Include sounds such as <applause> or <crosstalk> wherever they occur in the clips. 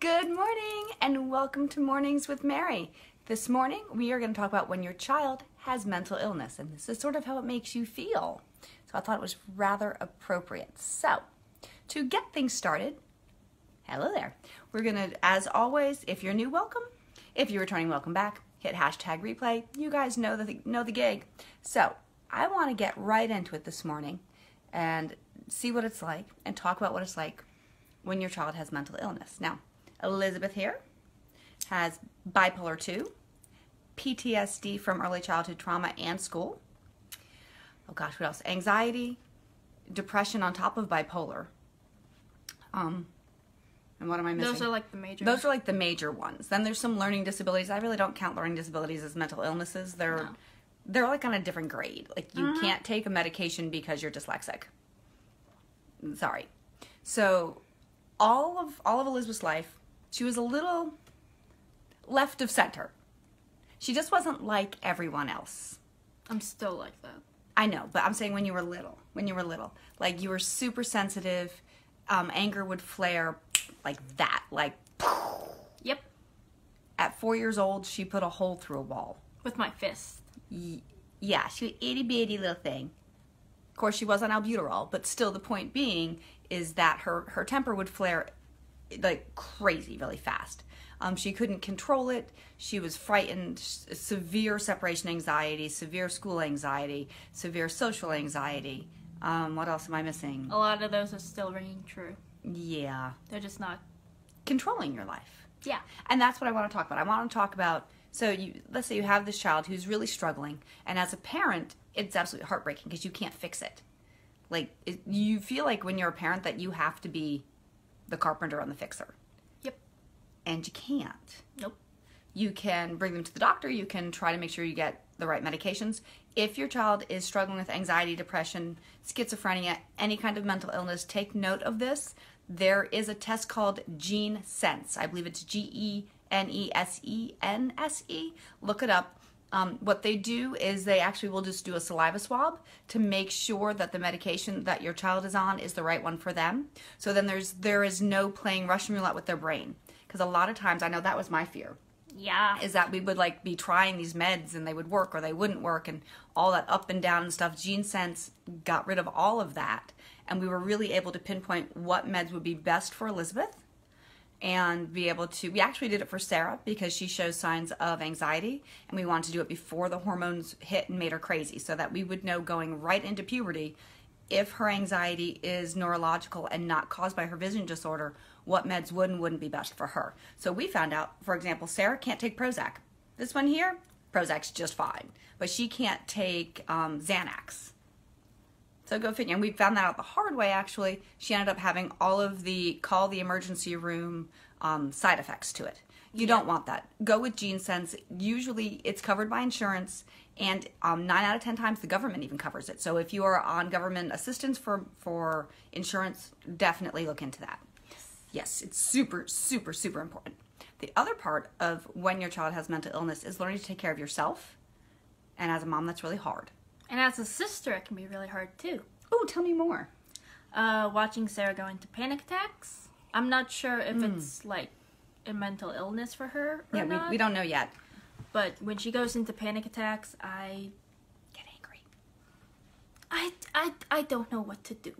Good morning and welcome to Mornings with Mary. This morning we are going to talk about when your child has mental illness and this is sort of how it makes you feel. So I thought it was rather appropriate. So, to get things started, hello there. We're going to, as always, if you're new, welcome. If you're returning, welcome back. Hit hashtag replay. You guys know the, know the gig. So, I want to get right into it this morning and see what it's like and talk about what it's like when your child has mental illness. Now, Elizabeth here has bipolar 2, PTSD from early childhood trauma and school. Oh gosh, what else? Anxiety, depression on top of bipolar. Um, and what am I missing? Those are like the major. Those are like the major ones. Then there's some learning disabilities. I really don't count learning disabilities as mental illnesses. They're No. they're like on a different grade. Like you Mhm. can't take a medication because you're dyslexic. Sorry. So all of all of Elizabeth's life, she was a little left of center. She just wasn't like everyone else. I'm still like that. I know, but I'm saying when you were little, when you were little, like you were super sensitive, um, anger would flare like that, like Yep. at four years old, she put a hole through a wall. With my fist. Y- yeah, she was itty bitty little thing. Of course, she was on albuterol, but still, the point being is that her her temper would flare like crazy, really fast. Um, she couldn't control it. She was frightened, severe separation anxiety, severe school anxiety, severe social anxiety. Um, what else am I missing? A lot of those are still ringing true. Yeah, They're just not. controlling your life. Yeah. And that's what I want to talk about. I want to talk about so you let's say you have this child who's really struggling and as a parent it's absolutely heartbreaking because you can't fix it. Like it, you feel like when you're a parent that you have to be the carpenter and the fixer. Yep. And you can't. Nope. You can bring them to the doctor, you can try to make sure you get the right medications. If your child is struggling with anxiety, depression, schizophrenia, any kind of mental illness, take note of this. There is a test called Gene Sense. I believe it's G E N E S E N S E. Look it up. Um, what they do is they actually will just do a saliva swab to make sure that the medication that your child is on is the right one for them. So then there's there is no playing Russian roulette with their brain because a lot of times I know that was my fear Yeah. is that we would like be trying these meds and they would work or they wouldn't work and all that up and down and stuff. Gene Sense got rid of all of that and we were really able to pinpoint what meds would be best for Elizabeth and be able to we actually did it for Sarah because she shows signs of anxiety and we wanted to do it before the hormones hit and made her crazy so that we would know going right into puberty if her anxiety is neurological and not caused by her vision disorder what meds would and wouldn't be best for her. So we found out for example Sarah can't take Prozac. This one here Prozac's just fine but she can't take um, Xanax so go figure. And we found that out the hard way, actually. She ended up having all of the call the emergency room um, side effects to it. You don't want that. Go with Gene Sense. Usually it's covered by insurance, and um, nine out of ten times the government even covers it. So if you are on government assistance for, for insurance, definitely look into that. Yes, it's super, super, super important. The other part of when your child has mental illness is learning to take care of yourself. And as a mom, that's really hard. And as a sister, it can be really hard too. Oh, tell me more. Uh, watching Sarah go into panic attacks. I'm not sure if it's like a mental illness for her or Yeah, not. we, we don't know yet. But when she goes into panic attacks, I, Get angry. I, I, I don't know what to do.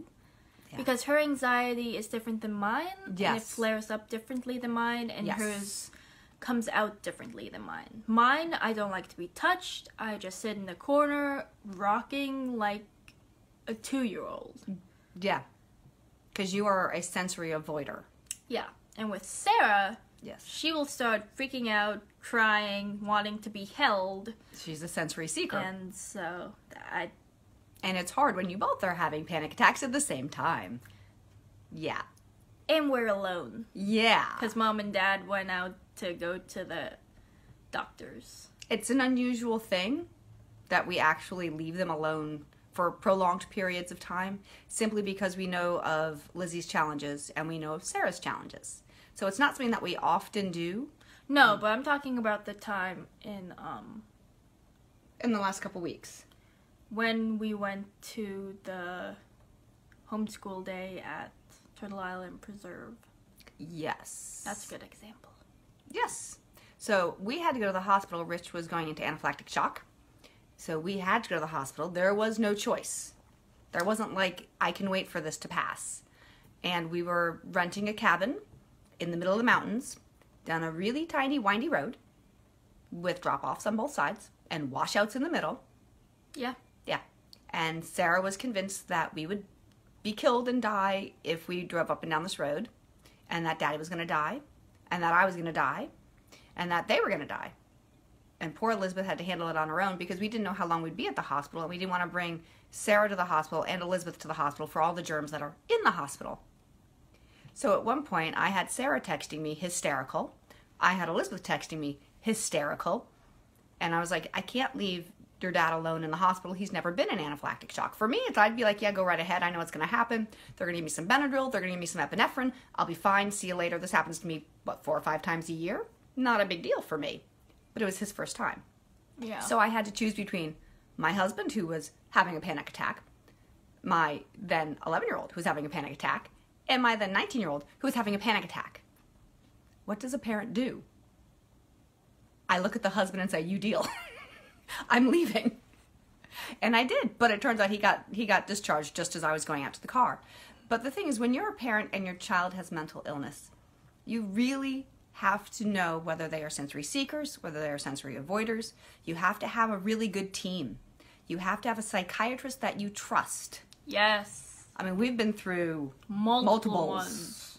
Yeah. Because her anxiety is different than mine. And it flares up differently than mine, and Yes. hers comes out differently than mine. Mine, I don't like to be touched. I just sit in the corner, rocking like a two year old. Yeah. Because you are a sensory avoider. Yeah. And with Sarah, Yes. she will start freaking out, crying, wanting to be held. She's a sensory seeker. And, And so I And it's hard when you both are having panic attacks at the same time. Yeah. and we're alone Yeah. because mom and dad went out to go to the doctors. It's an unusual thing that we actually leave them alone for prolonged periods of time simply because we know of Lizzie's challenges and we know of Sarah's challenges. So it's not something that we often do No, but I'm talking about the time in um in the last couple weeks. when we went to the homeschool day at Turtle Island Preserve. Yes. That's a good example. Yes. So we had to go to the hospital. Rich was going into anaphylactic shock. So we had to go to the hospital. There was no choice. There wasn't like, I can wait for this to pass. And we were renting a cabin in the middle of the mountains down a really tiny, windy road with drop offs on both sides and washouts in the middle. Yeah. Yeah. And Sarah was convinced that we would be killed and die if we drove up and down this road, and that daddy was going to die, and that I was going to die, and that they were going to die. And poor Elizabeth had to handle it on her own because we didn't know how long we'd be at the hospital, and we didn't want to bring Sarah to the hospital and Elizabeth to the hospital for all the germs that are in the hospital. So at one point, I had Sarah texting me hysterical. I had Elizabeth texting me hysterical. And I was like, I can't leave your dad alone in the hospital. He's never been in anaphylactic shock. For me, it's I'd be like, yeah, go right ahead. I know what's going to happen. They're going to give me some Benadryl. They're going to give me some epinephrine. I'll be fine. See you later. This happens to me, what, four or five times a year? Not a big deal for me. But it was his first time. Yeah. So I had to choose between my husband, who was having a panic attack, my then 11 year old, who was having a panic attack, and my then 19 year old, who was having a panic attack. What does a parent do? I look at the husband and say, "You deal. <laughs> I'm leaving." And I did, but it turns out he got he got discharged just as I was going out to the car. But the thing is when you're a parent and your child has mental illness, you really have to know whether they are sensory seekers, whether they are sensory avoiders. You have to have a really good team. You have to have a psychiatrist that you trust. yes. I mean, we've been through Multiple multiples. ones.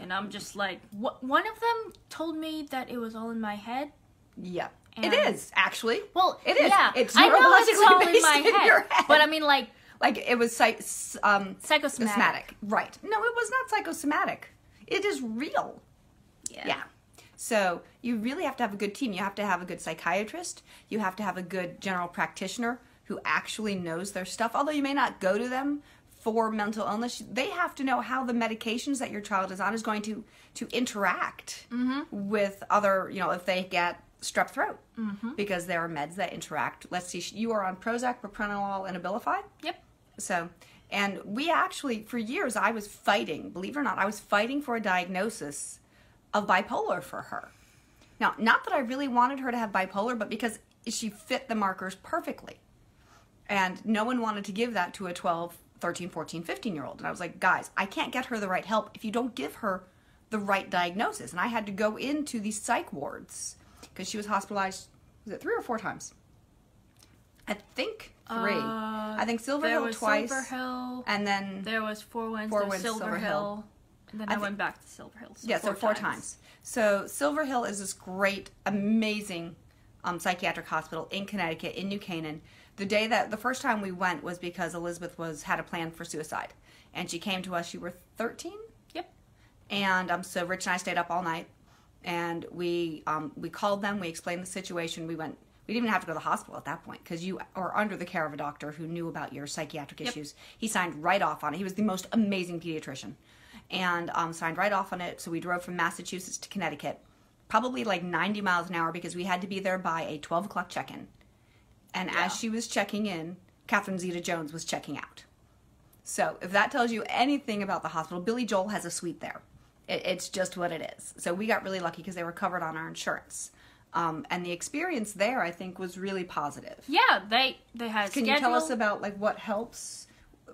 And I'm just like, wh- one of them told me that it was all in my head. Yeah. And- it is, actually. Well, it is. Yeah, It's I know it's neurologically all in based my in head, your head. but I mean, like like it was psych, um, psychosomatic. somatic. Right. No, it was not psychosomatic. It is real. Yeah. Yeah. So you really have to have a good team. You have to have a good psychiatrist. You have to have a good general practitioner who actually knows their stuff. Although you may not go to them for mental illness, they have to know how the medications that your child is on is going to to interact with other. You know, if they get strep throat, mm-hmm. because there are meds that interact. Let's see, you are on Prozac, propranolol, and Abilify. Yep. So, and we actually, for years, I was fighting, believe it or not, I was fighting for a diagnosis of bipolar for her. Now, not that I really wanted her to have bipolar, but because she fit the markers perfectly. And no one wanted to give that to a 12, 13, 14, 15 year old. And I was like, guys, I can't get her the right help if you don't give her the right diagnosis. And I had to go into these psych wards because she was hospitalized, was it three or four times? I think three. Uh, I think Silver Hill twice. Silver Hill. And then There was Four Winds. Four Winds, Silver, Silver Hill. Hill. And then I I, went back to Silver Hill. So yeah, so four times. So Silver Hill is this great, amazing um, psychiatric hospital in Connecticut, in New Canaan. The day that the first time we went was because Elizabeth was had a plan for suicide, and she came to us. You were thirteen, Yep. and um, so Rich and I stayed up all night, and we um, we called them. We explained the situation. We went. We didn't even have to go to the hospital at that point because you are under the care of a doctor who knew about your psychiatric Yep. issues. He signed right off on it. He was the most amazing pediatrician, and um, signed right off on it. So we drove from Massachusetts to Connecticut, probably like 90 miles an hour because we had to be there by a 12 o'clock check-in. And Yeah. as she was checking in, Catherine Zeta-Jones was checking out. So if that tells you anything about the hospital, Billy Joel has a suite there. It, it's just what it is. So we got really lucky because they were covered on our insurance. Um, and the experience there, I think, was really positive. Yeah, they they had. Can schedule. you tell us about like what helps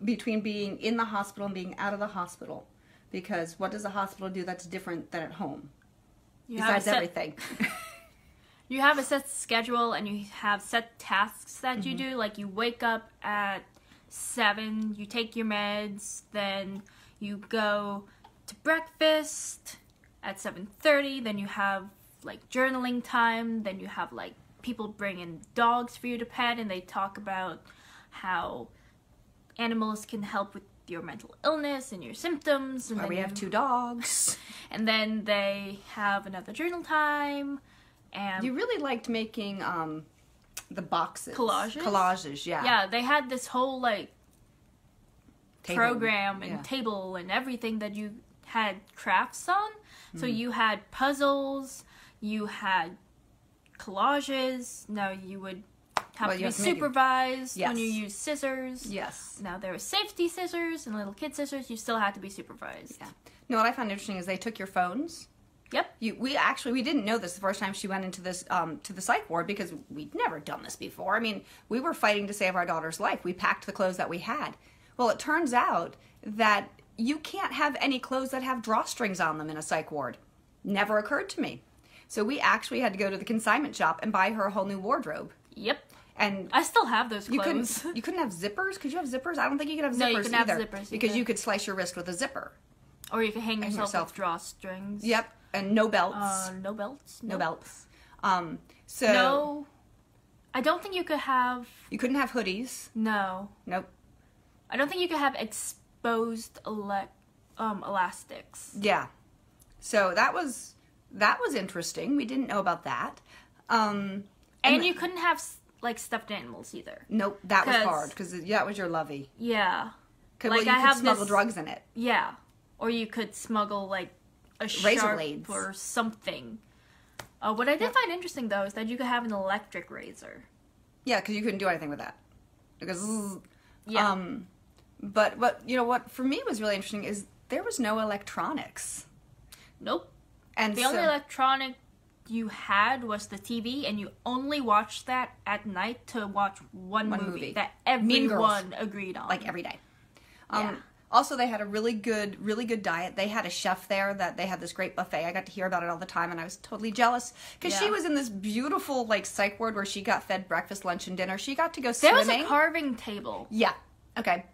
between being in the hospital and being out of the hospital? Because what does the hospital do that's different than at home? You Besides set- everything. <laughs> you have a set schedule and you have set tasks that you Mm-hmm. do like you wake up at 7 you take your meds then you go to breakfast at 7.30 then you have like journaling time then you have like people bring in dogs for you to pet and they talk about how animals can help with your mental illness and your symptoms and then we have two dogs. <laughs> and then they have another journal time and You really liked making um, the boxes. Collages? Collages, yeah. yeah they had this whole like Table. program and Yeah. table and everything that you had crafts on so Mm-hmm. you had puzzles you had collages now you would have Well, to be to it- supervised when you use scissors Yes. now there were safety scissors and little kid scissors you still had to be supervised Yeah. Know what I found interesting is they took your phones. Yep. You, we actually we didn't know this the first time she went into this um, to the psych ward because we'd never done this before. I mean, we were fighting to save our daughter's life. We packed the clothes that we had. Well, it turns out that you can't have any clothes that have drawstrings on them in a psych ward. Never occurred to me. So we actually had to go to the consignment shop and buy her a whole new wardrobe. Yep. And I still have those you clothes. couldn't <laughs> you couldn't have zippers? Could you have zippers? I don't think you could have zippers No, you couldn't have either zippers because either. you could slice your wrist with a zipper. or you could hang yourself, yourself. with drawstrings. Yep, and no belts. Uh, no belts. no Nope. belts. Um, so No. I don't think you could have. you couldn't have hoodies. No. Nope. I don't think you could have exposed ele- um, elastics. Yeah. So that was that was interesting. We didn't know about that. Um, And the- you couldn't have like stuffed animals either. nope, that was hard because yeah, that was your lovey. Yeah. 'Cause, Like, well, you I could have smuggle this- drugs in it. Yeah. Or you could smuggle like a Razor blades. or something. Uh, what I did find interesting though is that you could have an electric razor. Yeah, because you couldn't do anything with that. Because Yeah. Um, but what you know what for me was really interesting is there was no electronics, nope. and The so, only electronic you had was the TV, and you only watched that at night to watch one, One movie, movie. that everyone agreed on. like every day. Um, Yeah. Also, they had a really good, really good diet. They had a chef there that they had this great buffet. I got to hear about it all the time, and I was totally jealous because she was in this beautiful like psych ward where she got fed breakfast, lunch, and dinner. She got to go there swimming. was a carving table. yeah. Okay.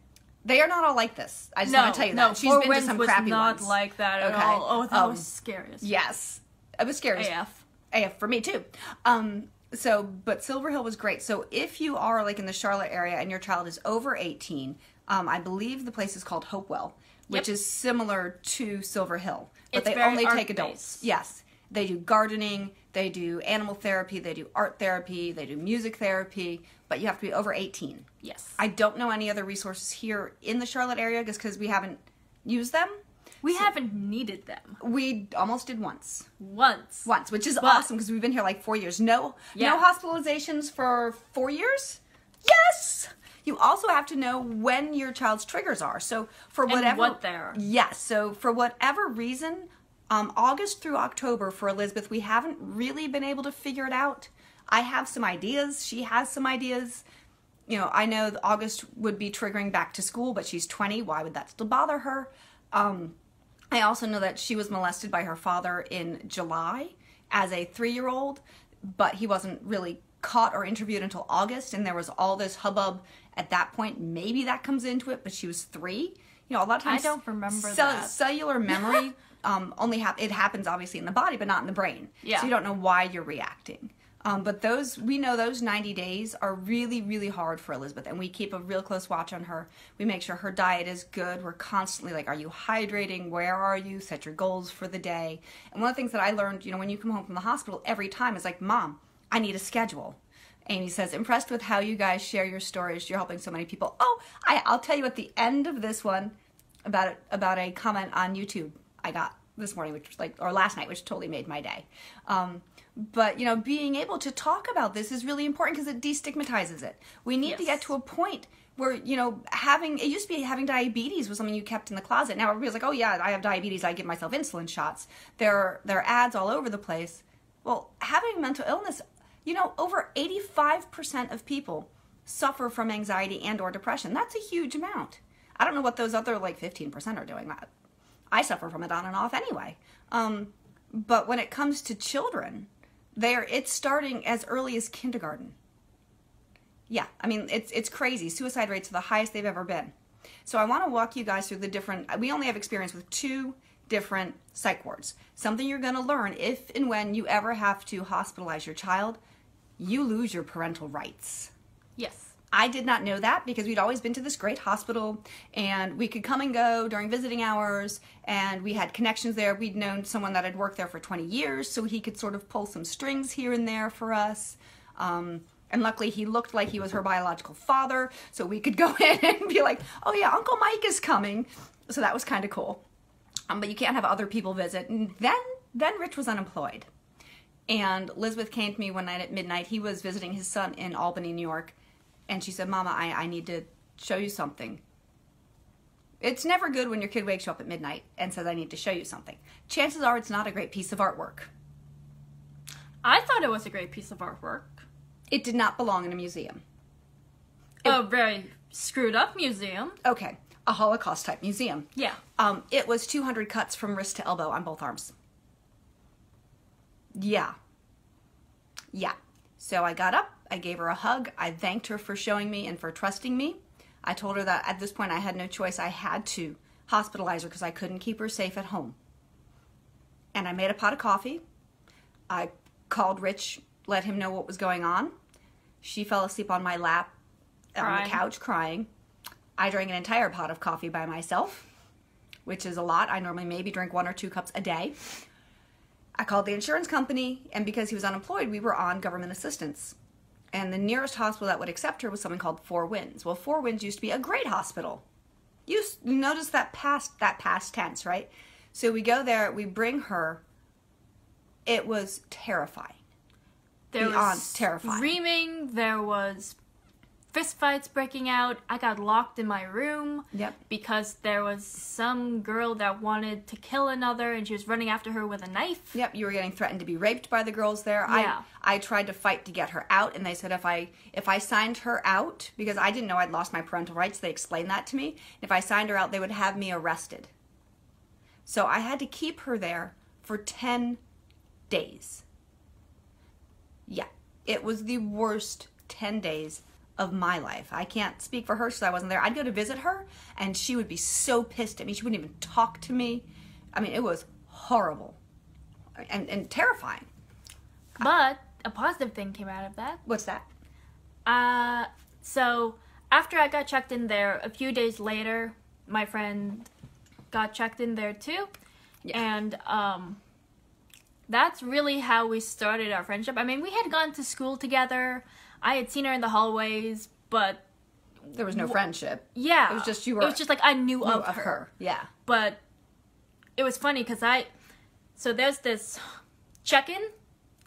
They are not all like this. I just no, want to tell you no, that she's Four been to Winds some was crappy not ones. like that at Okay. all. Oh, that Um, was scary. Yes, it was scary. AF. AF for me too. Um, so, but Silver Hill was great. So, if you are like in the Charlotte area and your child is over 18, um, I believe the place is called Hopewell, which Yep. is similar to Silver Hill, but It's they only take adults. Yes, they do gardening, they do animal therapy, they do art therapy, they do music therapy, but you have to be over 18. Yes. I don't know any other resources here in the Charlotte area just because we haven't used them. we haven't needed them We almost did once. once. once, which is But- awesome because we've been here like four years. No, Yeah. no hospitalizations for four years. Yes. You also have to know when your child's triggers are. So for whatever, And what they are. Yes. So for whatever reason, um, August through October for Elizabeth, we haven't really been able to figure it out. I have some ideas. She has some ideas. You know, I know August would be triggering back to school, but she's 20. Why would that still bother her? Um, I also know that she was molested by her father in July as a three year old, but he wasn't really caught or interviewed until August, and there was all this hubbub at that point. Maybe that comes into it, but she was three. You know, a lot of times I don't remember cell- that. cellular memory <laughs> um, only hap- it happens obviously in the body, but not in the brain. Yeah. So you don't know why you're reacting. Um, but those we know those 90 days are really really hard for Elizabeth, and we keep a real close watch on her. We make sure her diet is good. We're constantly like, are you hydrating? Where are you? Set your goals for the day. And one of the things that I learned, you know, when you come home from the hospital, every time is like, Mom, I need a schedule. Amy says, impressed with how you guys share your stories. You're helping so many people. Oh, I, I'll tell you at the end of this one about about a comment on YouTube I got this morning, which was like, or last night, which totally made my day. Um, but you know, being able to talk about this is really important because it destigmatizes it. We need to get to a point where you know having it used to be having diabetes was something you kept in the closet. Now everybody's like, oh yeah, I have diabetes. I give myself insulin shots. There are, there are ads all over the place. Well, having mental illness, you know, over eighty five percent of people suffer from anxiety and or depression. That's a huge amount. I don't know what those other like 15% are doing that. I suffer from it on and off anyway. Um, but when it comes to children, they're it's starting as early as kindergarten. Yeah, I mean it's it's crazy. Suicide rates are the highest they've ever been. So I want to walk you guys through the different. We only have experience with two different psych wards. Something you're going to learn if and when you ever have to hospitalize your child, you lose your parental rights. Yes. I did not know that because we'd always been to this great hospital and we could come and go during visiting hours and we had connections there. We'd known someone that had worked there for 20 years so he could sort of pull some strings here and there for us. Um, and luckily he looked like he was her biological father so we could <laughs> go in and be like, oh yeah, Uncle Mike is coming. So that was kind of cool. Um, but you can't have other people visit. And then, then Rich was unemployed. And Elizabeth came to me one night at midnight. He was visiting his son in Albany, New York. And she said, Mama, I, I need to show you something. It's never good when your kid wakes you up at midnight and says, I need to show you something. Chances are it's not a great piece of artwork. I thought it was a great piece of artwork. It did not belong in a museum. a very screwed up museum. Okay, a Holocaust type museum. Yeah. Um, it was 200 cuts from wrist to elbow on both arms. Yeah. Yeah. So I got up, I gave her a hug, I thanked her for showing me and for trusting me. I told her that at this point I had no choice. I had to hospitalize her because I couldn't keep her safe at home. And I made a pot of coffee. I called Rich, let him know what was going on. She fell asleep on my lap on the couch crying. I drank an entire pot of coffee by myself, which is a lot. I normally maybe drink one or two cups a day. I called the insurance company, and because he was unemployed, we were on government assistance. And the nearest hospital that would accept her was something called Four Winds. Well, Four Winds used to be a great hospital. You notice that past that past tense, right? So we go there, we bring her. It was terrifying. There Beyond was terrifying. screaming. There was fistfights breaking out. I got locked in my room. Yep. Because there was some girl that wanted to kill another, and she was running after her with a knife. Yep, you were getting threatened to be raped by the girls there. Yeah. I I tried to fight to get her out, and they said if I if I signed her out because I didn't know I'd lost my parental rights, they explained that to me. If I signed her out, they would have me arrested. So I had to keep her there for ten days. Yeah, it was the worst ten days of my life. I can't speak for her because I wasn't there. I'd go to visit her, and she would be so pissed at me. She wouldn't even talk to me. I mean, it was horrible and, and terrifying. But a positive thing came out of that. What's that? Uh, so after I got checked in there, a few days later, my friend got checked in there too, Yeah. and um, that's really how we started our friendship. I mean, we had gone to school together. I had seen her in the hallways, but There was no friendship yeah, It was just you were- It was just like I knew of, of, her. Yeah. but it was funny because I so there's this check-in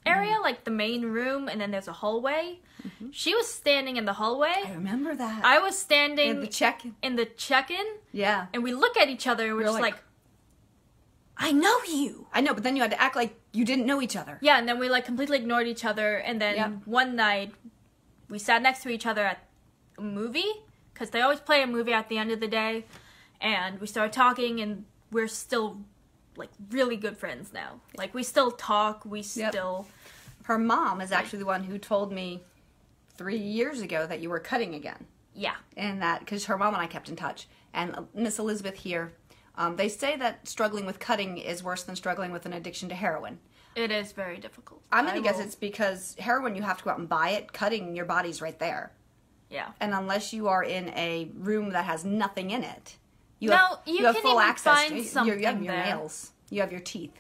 area Mm-hmm. like the main room and then there's a hallway she was standing in the hallway I remember that. i was standing In the check. in in the check-in Yeah. and we look at each other and we're You're just like- like, i know you I know, but then you had to act like you didn't know each other. yeah and then we like completely ignored each other and then Yep. one night we sat next to each other at a movie because they always play a movie at the end of the day and we started talking and we're still like really good friends now like we still talk we Yep. still Her mom is actually the one who told me three years ago that you were cutting again. yeah and that because her mom and I kept in touch. And uh, Miss Elizabeth here, um, they say that struggling with cutting is worse than struggling with an addiction to heroin. It is very difficult I'm gonna I guess will- it's because heroin you have to go out and buy it. Cutting your body's right there, yeah and unless you are in a room that has nothing in it, you No, have you have can full even access. find to, you, you have your there. nails, you have your teeth.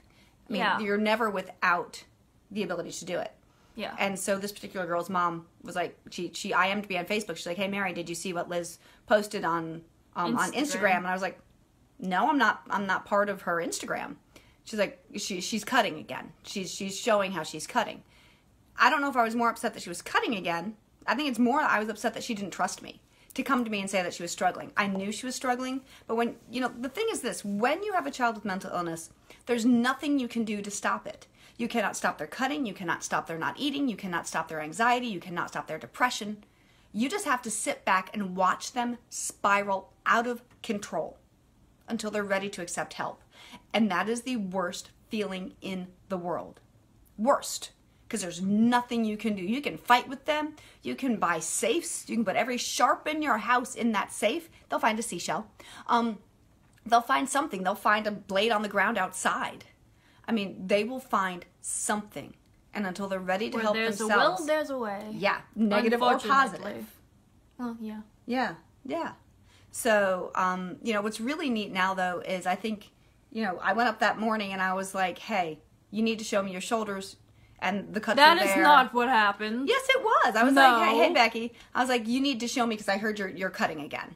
I mean, Yeah. you're never without the ability to do it. yeah And so this particular girl's mom was like, she she IM'd me on Facebook. She's like, "Hey Mary, did you see what Liz posted on um, on Instagram. Instagram?" And I was like, "No, I'm not. I'm not part of her Instagram." She's like, "She she's cutting again. She's she's showing how she's cutting." I don't know if I was more upset that she was cutting again. I think it's more I was upset that she didn't trust me to come to me and say that she was struggling. I knew she was struggling, but when you know the thing is this: when you have a child with mental illness, there's nothing you can do to stop it. You cannot stop their cutting. You cannot stop their not eating. You cannot stop their anxiety. You cannot stop their depression. You just have to sit back and watch them spiral out of control until they're ready to accept help. And that is the worst feeling in the world. Worst. Because there's nothing you can do. You can fight with them. You can buy safes. You can put every sharp in your house in that safe. They'll find a seashell. Um, they'll find something. They'll find a blade on the ground outside. I mean, they will find something. And until they're ready to where help there's themselves. a will there's a way yeah, negative or positive. well yeah Yeah, yeah. So, um, you know, what's really neat now though is I think, you know, I went up that morning and I was like, "Hey, you need to show me your shoulders," and the cuts that is there. not what happened Yes, it was. I was like, "Hey, hey, Becky," I was like, "You need to show me because I heard you're you're cutting again."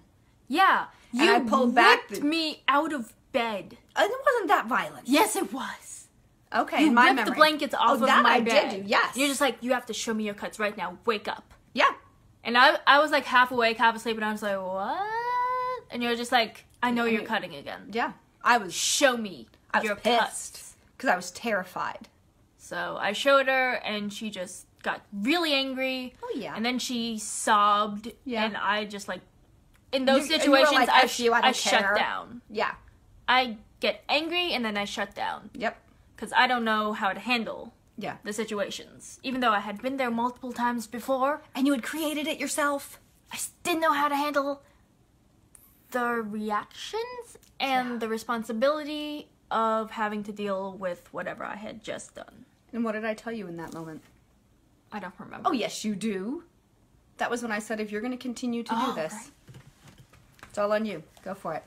yeah And you I pulled back the- me out of bed And it wasn't that violent. yes it was Okay, you in my ripped memory. the blankets oh, off oh, of that my I bed did do. Yes. you're just like you have to show me your cuts right now wake up yeah. and I, I was like half awake half asleep and I was like what and you're just like, I know I you're cutting again. Yeah. I was Show me I was your pissed because I was terrified. So I showed her, and she just got really angry. Oh, yeah. And then she sobbed. Yeah. And I just like, in those You- and you were situations, like, I, "F you, I I shut down. Yeah. I get angry and then I shut down Yep. because I don't know how to handle Yeah. the situations. Even though I had been there multiple times before, And you had created it yourself. I didn't know how to handle the reactions and Yeah. the responsibility of having to deal with whatever I had just done. And what did I tell you in that moment? I don't remember. Oh, yes, you do. That was when I said, if you're going to continue to do Oh, this, right. it's all on you. Go for it.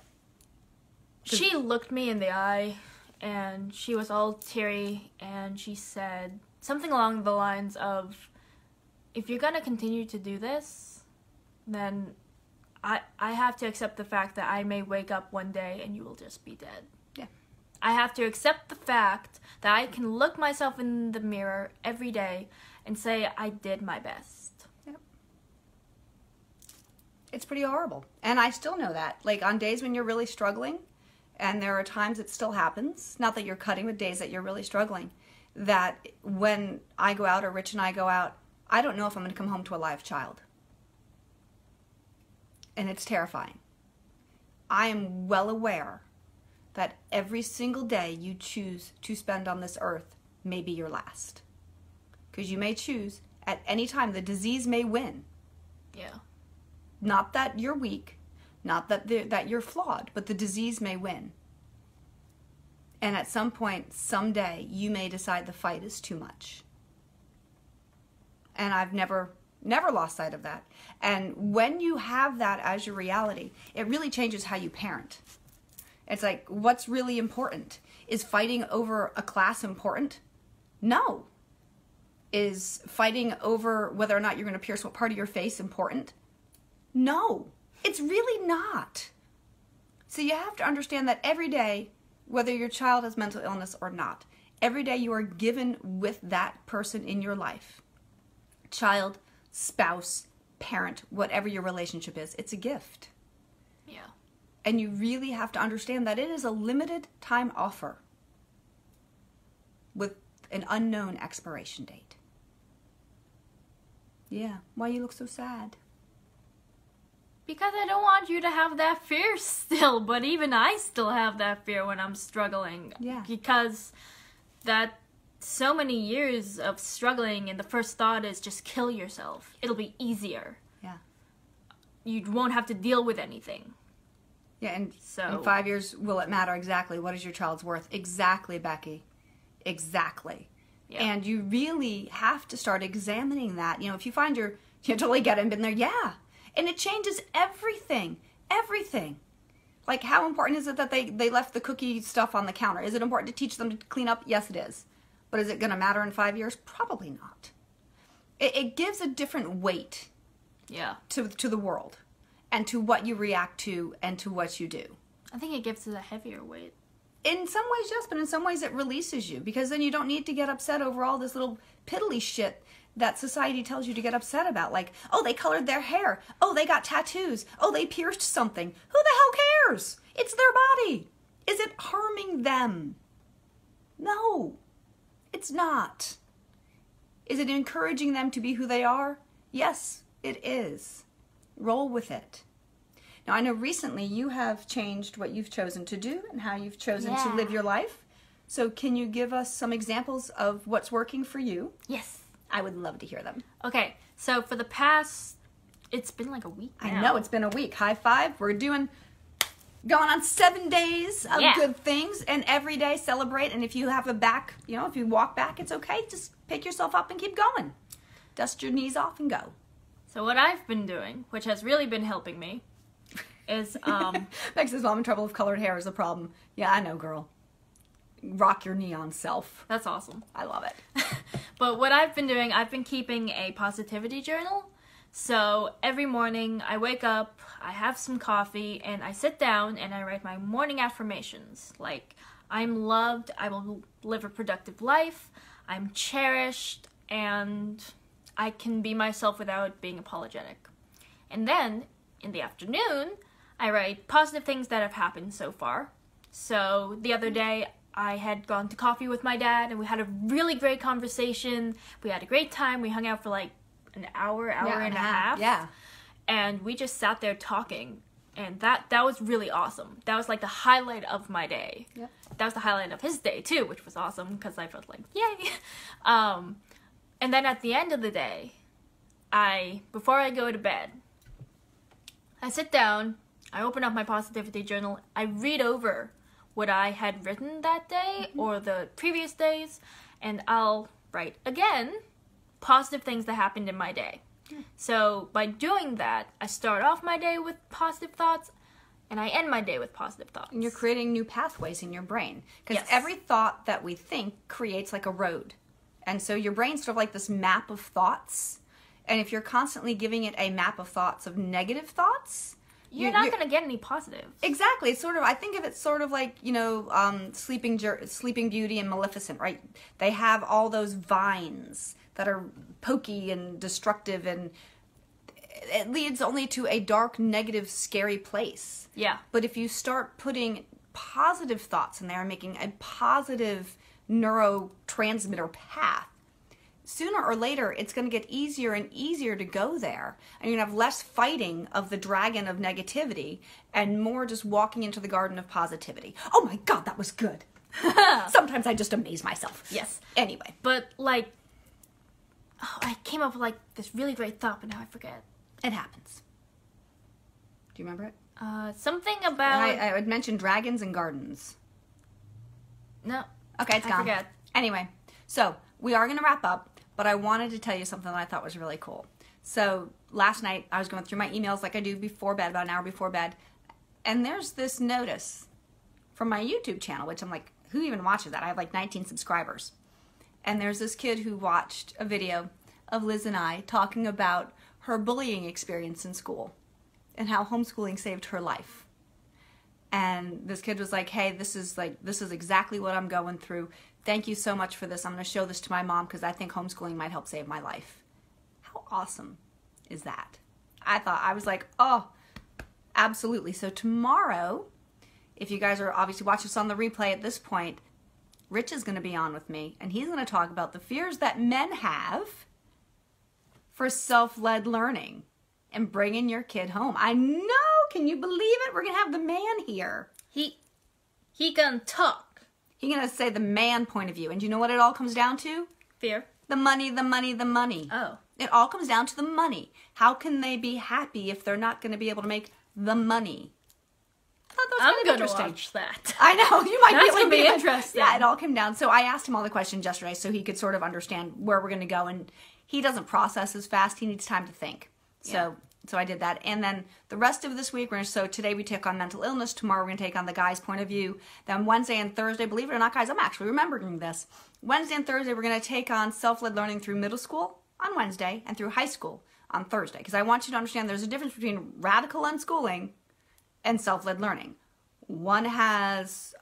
She looked me in the eye and she was all teary and she said something along the lines of if you're going to continue to do this then I I have to accept the fact that I may wake up one day and you will just be dead. Yeah. I have to accept the fact that I can look myself in the mirror every day and say I did my best. Yep. It's pretty horrible. And I still know that. Like on days when you're really struggling, and there are times it still happens, not that you're cutting with days that you're really struggling, that when I go out or Rich and I go out, I don't know if I'm going to come home to a live child. And it's terrifying. I am well aware that every single day you choose to spend on this earth may be your last. Because you may choose at any time, the disease may win. Yeah. Not that you're weak, not that that you're flawed, but the disease may win. And at some point, someday, you may decide the fight is too much. And I've never never lost sight of that. And when you have that as your reality, it really changes how you parent. It's like what's really important? Is fighting over a class important? No. Is fighting over whether or not you're going to pierce what part of your face important? No, it's really not. So you have to understand that every day, whether your child has mental illness or not, every day you are given with that person in your life child, spouse, parent, whatever your relationship is it's a gift. Yeah. And you really have to understand that it is a limited time offer with an unknown expiration date. Yeah, why you look so sad? Because I don't want you to have that fear still, but even I still have that fear when I'm struggling. Yeah. Because that so many years of struggling and the first thought is just kill yourself. It'll be easier. Yeah. You won't have to deal with anything. Yeah, and So- in five years, will it matter exactly? What is your child's worth? Exactly, Becky. Exactly. Yeah. And you really have to start examining that. You know, if you find your, you totally get it and been there, yeah. And it changes everything. Everything. Like, how important is it that they, they left the cookie stuff on the counter? Is it important to teach them to clean up? Yes, it is. But is it going to matter in five years? Probably not. It, it gives a different weight Yeah. to, to the world and to what you react to and to what you do. I think it gives it a heavier weight. In some ways, yes, but in some ways, it releases you because then you don't need to get upset over all this little piddly shit that society tells you to get upset about. Like, oh, they colored their hair. Oh, they got tattoos. Oh, they pierced something. Who the hell cares? It's their body. Is it harming them? No, it's not. Is it encouraging them to be who they are? Yes, it is. Roll with it. Now, I know recently you have changed what you've chosen to do and how you've chosen to live your life. So, can you give us some examples of what's working for you? Yes. I would love to hear them. Okay, so for the past, it's been like a week. I know it's been a week. High five. We're doing going on seven days of Yeah. good things and every day celebrate. And if you have a back, you know, if you walk back, it's okay. Just pick yourself up and keep going. Dust your knees off and go. So what I've been doing, which has really been helping me, is <laughs> um Bex says, Mom in trouble with colored hair is a problem. Yeah, I know, girl. Rock your neon self. that's awesome. I love it. <laughs> But what I've been doing, I've been keeping a positivity journal. So every morning I wake up, I have some coffee, and I sit down and I write my morning affirmations. Like, I'm loved, I will live a productive life, I'm cherished, and I can be myself without being apologetic. And then in the afternoon, I write positive things that have happened so far. So the other day, I had gone to coffee with my dad, and we had a really great conversation. We had a great time. We hung out for like an hour, hour and, a half. Yeah. And we just sat there talking. And that that was really awesome. That was like the highlight of my day. Yep. that was the highlight of his day too which was awesome because i felt like yay. <laughs> Um and then at the end of the day i before i go to bed i sit down i open up my positivity journal i read over what i had written that day or the previous days and i'll write again positive things that happened in my day so by doing that, I start off my day with positive thoughts, and I end my day with positive thoughts. And you're creating new pathways in your brain. Because Yes. every thought that we think creates like a road. And so your brain's sort of like this map of thoughts. And if you're constantly giving it a map of thoughts of negative thoughts, You're not gonna get any positive. Exactly. It's sort of. I think of it sort of like you know, um, Sleeping Jer- Sleeping Beauty and Maleficent, right? They have all those vines that are pokey and destructive, and it leads only to a dark, negative, scary place. Yeah. But if you start putting positive thoughts in there, and making a positive neurotransmitter path, sooner or later it's going to get easier and easier to go there and you're going to have less fighting of the dragon of negativity and more just walking into the garden of positivity oh my god that was good <laughs> sometimes i just amaze myself Yes. anyway But like, oh, I came up with like this really great thought, but now I forget. it happens. Do you remember it? Uh, something about I, I would mention dragons and gardens. No. okay it's I gone. forget. anyway so we are going to wrap up but i wanted to tell you something that i thought was really cool. So last night i was going through my emails like i do before bed about an hour before bed and there's this notice from my youtube channel which i'm like who even watches that? I have like 19 subscribers and there's this kid who watched a video of liz and i talking about her bullying experience in school and how homeschooling saved her life. And this kid was like hey this is like this is exactly what i'm going through. Thank you so much for this. I'm going to show this to my mom because i think homeschooling might help save my life. How awesome is that? I thought i was like oh absolutely. So tomorrow if you guys are obviously watching this on the replay at this point rich is going to be on with me and he's going to talk about the fears that men have for self-led learning and bringing your kid home i know can you believe it we're going to have the man here He he can talk. He's gonna say the man point of view, and do you know what it all comes down to? Fear. The money, the money, the money. Oh. It all comes down to the money. How can they be happy if they're not gonna be able to make the money? I thought that was I'm kind of gonna interesting. watch that. I know <laughs> you might That's be gonna be interesting. Yeah, it all came down. So I asked him all the questions yesterday, so he could sort of understand where we're going to go. And he doesn't process as fast; he needs time to think. So, Yeah. so I did that. And then the rest of this week, we're so today we take on mental illness. Tomorrow we're going to take on the guy's point of view. Then Wednesday and Thursday, believe it or not, guys, I'm actually remembering this. Wednesday and Thursday, we're going to take on self-led learning through middle school on Wednesday and through high school on Thursday. Because I want you to understand there's a difference between radical unschooling and self-led learning. One has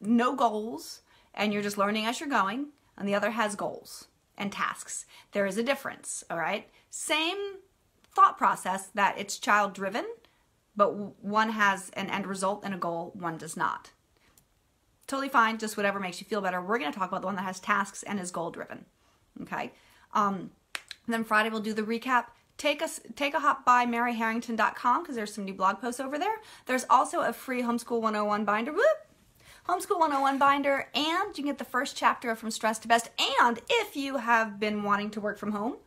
no goals and you're just learning as you're going, and the other has goals and tasks. There is a difference, all right? Same thought process that it's child driven, but one has an end result and a goal, one does not. Totally fine, just whatever makes you feel better. We're going to talk about the one that has tasks and is goal driven. Okay? Um, then Friday we'll do the recap. Take us take a hop by maryherrington.com because there's some new blog posts over there. There's also a free homeschool 101 binder. Whoop! Homeschool 101 binder and you can get the first chapter of From Stress to Best and if you have been wanting to work from home,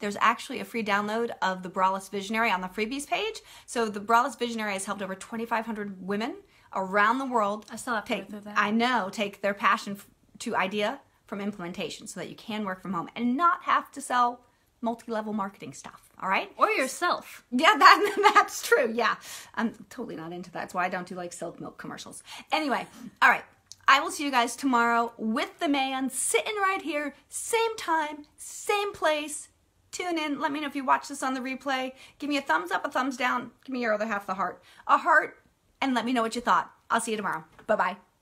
there's actually a free download of the Braless Visionary on the freebies page. So the Braless Visionary has helped over 2,500 women around the world. I still have to take, go through that. I know, take their passion to idea from implementation so that you can work from home and not have to sell multi-level marketing stuff. All right? Or yourself. Yeah, <laughs> that that's true. Yeah, I'm totally not into that. That's why I don't do like silk milk commercials. Anyway, all right. I will see you guys tomorrow with the man sitting right here, same time, same place. Tune in. Let me know if you watch this on the replay. Give me a thumbs up, a thumbs down. Give me your other half the heart, a heart, and let me know what you thought. I'll see you tomorrow. Bye bye.